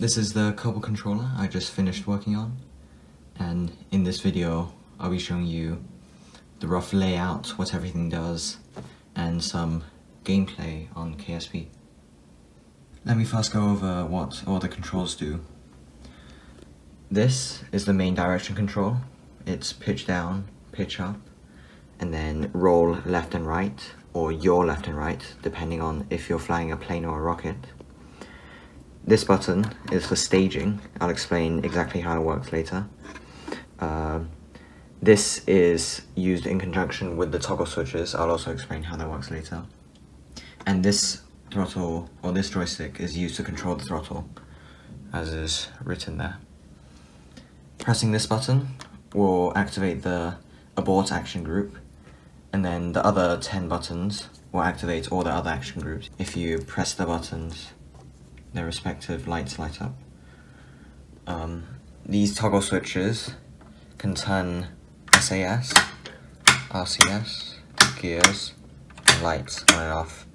This is the Kerbal controller I just finished working on and in this video I'll be showing you the rough layout, what everything does and some gameplay on KSP. Let me first go over what all the controls do. This is the main direction control. It's pitch down, pitch up, and then roll left and right, or yaw left and right, depending on if you're flying a plane or a rocket. This button is for staging. I'll explain exactly how it works later. Uh, this is used in conjunction with the toggle switches. I'll also explain how that works later. And this throttle, or this joystick, is used to control the throttle, as is written there. Pressing this button will activate the abort action group, and then the other 10 buttons will activate all the other action groups. If you press the buttons their respective lights light up. Um, these toggle switches can turn SAS, RCS, gears, and lights on and off.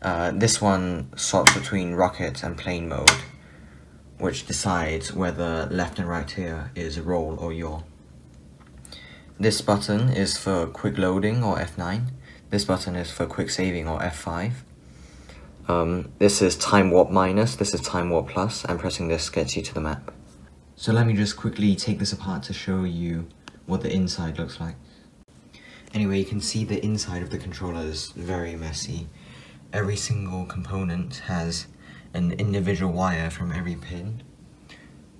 Uh, this one swaps between rocket and plane mode, which decides whether left and right here is roll or yaw. This button is for quick loading or F9. This button is for quick saving or F5. Um, this is time warp minus, this is time warp plus, and pressing this gets you to the map. So let me just quickly take this apart to show you what the inside looks like. Anyway, you can see the inside of the controller is very messy. Every single component has an individual wire from every pin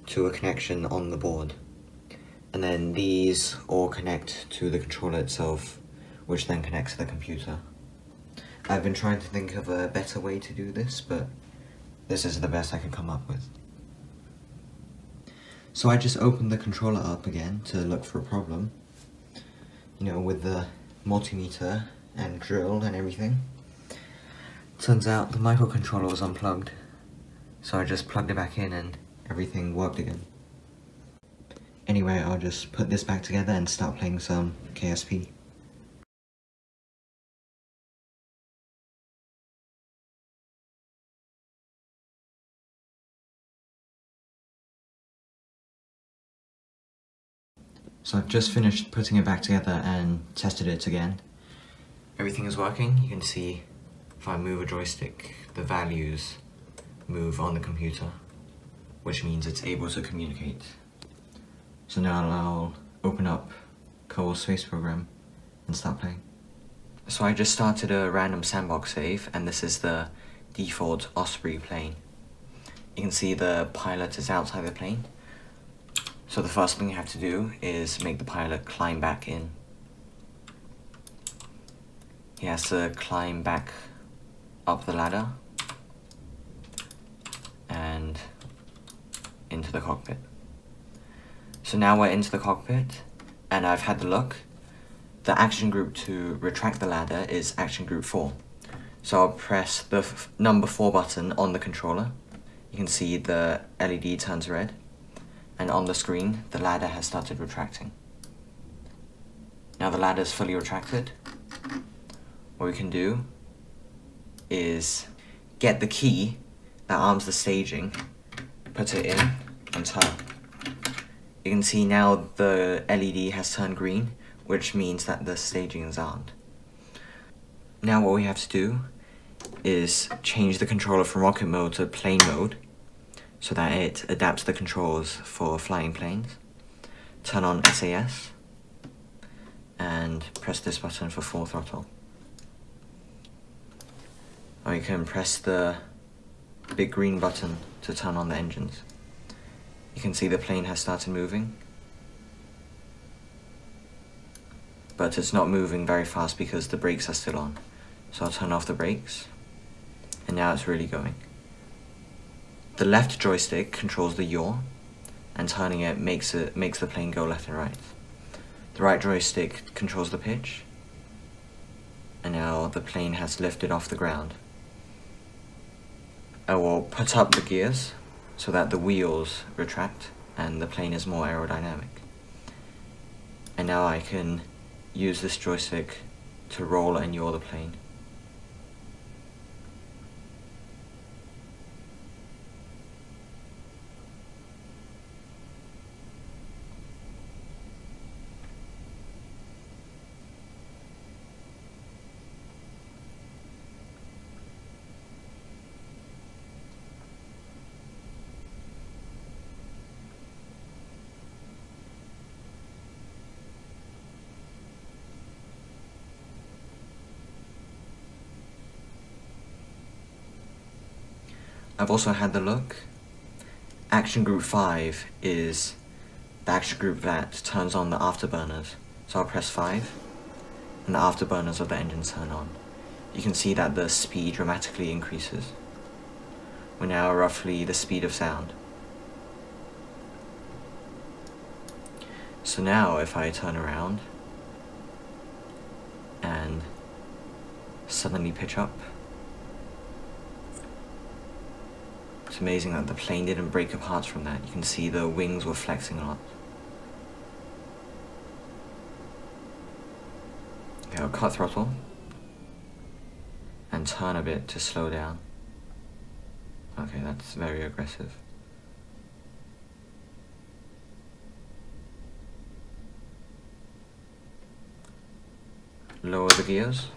to a connection on the board. And then these all connect to the controller itself, which then connects to the computer. I've been trying to think of a better way to do this, but this is the best I can come up with. So I just opened the controller up again to look for a problem. You know, with the multimeter and drill and everything. Turns out the microcontroller was unplugged. So I just plugged it back in and everything worked again. Anyway, I'll just put this back together and start playing some KSP. So I've just finished putting it back together and tested it again. Everything is working. You can see if I move a joystick, the values move on the computer, which means it's able to communicate. So now I'll open up Kerbal Space Program and start playing. So I just started a random sandbox save and this is the default Osprey plane. You can see the pilot is outside the plane so the first thing you have to do is make the pilot climb back in. He has to climb back up the ladder and into the cockpit. So now we're into the cockpit and I've had the look. The action group to retract the ladder is action group 4. So I'll press the number 4 button on the controller. You can see the LED turns red and on the screen, the ladder has started retracting. Now the ladder is fully retracted. What we can do is get the key that arms the staging, put it in, and turn. You can see now the LED has turned green, which means that the staging is armed. Now what we have to do is change the controller from rocket mode to plane mode so that it adapts the controls for flying planes. Turn on SAS and press this button for full throttle. Or you can press the big green button to turn on the engines. You can see the plane has started moving. But it's not moving very fast because the brakes are still on. So I'll turn off the brakes. And now it's really going. The left joystick controls the yaw, and turning it makes it makes the plane go left and right. The right joystick controls the pitch, and now the plane has lifted off the ground. I will put up the gears so that the wheels retract and the plane is more aerodynamic. And now I can use this joystick to roll and yaw the plane. I've also had the look. Action Group 5 is the action group that turns on the afterburners. So I'll press 5 and the afterburners of the engine turn on. You can see that the speed dramatically increases. We're now roughly the speed of sound. So now if I turn around and suddenly pitch up, it's amazing that the plane didn't break apart from that. You can see the wings were flexing a lot. Okay, I'll cut throttle and turn a bit to slow down. Okay, that's very aggressive. Lower the gears.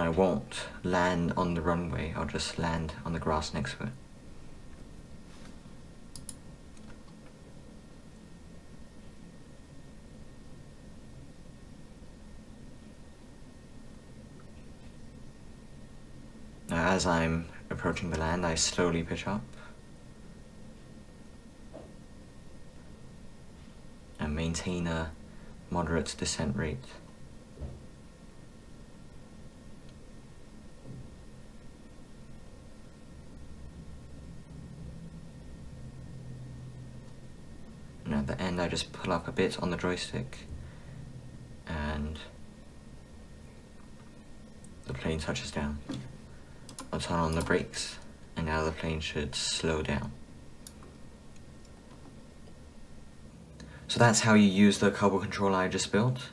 And I won't land on the runway, I'll just land on the grass next to it. Now as I'm approaching the land, I slowly pitch up. And maintain a moderate descent rate. And I just pull up a bit on the joystick and the plane touches down. I'll turn on the brakes and now the plane should slow down. So that's how you use the Kerbal controller I just built.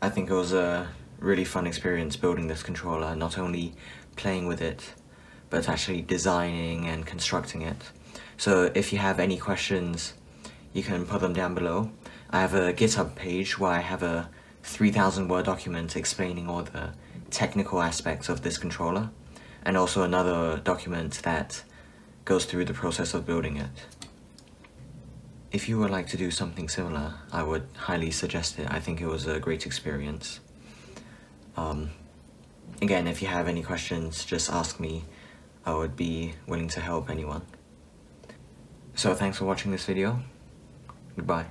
I think it was a really fun experience building this controller, not only playing with it, but actually designing and constructing it. So if you have any questions, you can put them down below. I have a GitHub page where I have a 3000 word document explaining all the technical aspects of this controller and also another document that goes through the process of building it. If you would like to do something similar, I would highly suggest it. I think it was a great experience. Um, again, if you have any questions, just ask me. I would be willing to help anyone. So thanks for watching this video. Goodbye.